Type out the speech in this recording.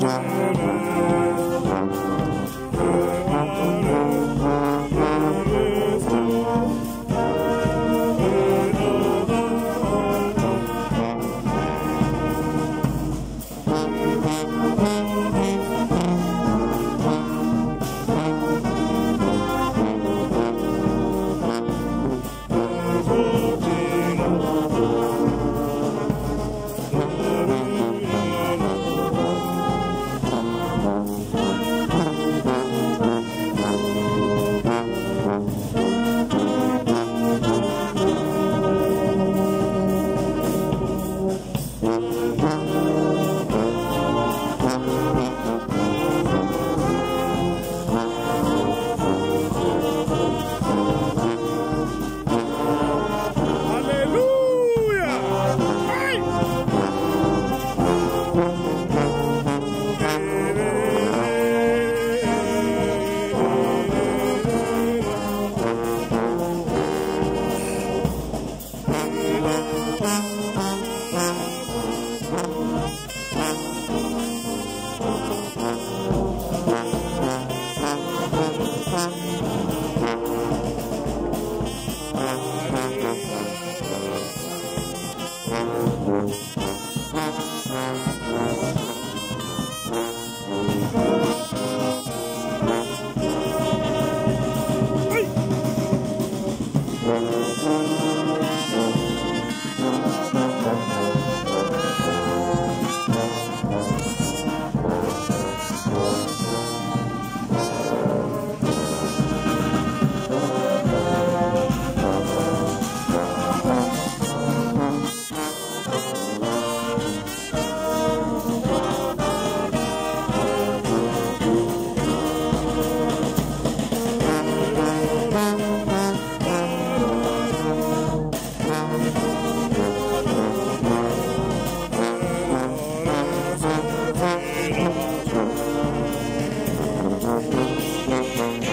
Thank Thank Mm-hmm.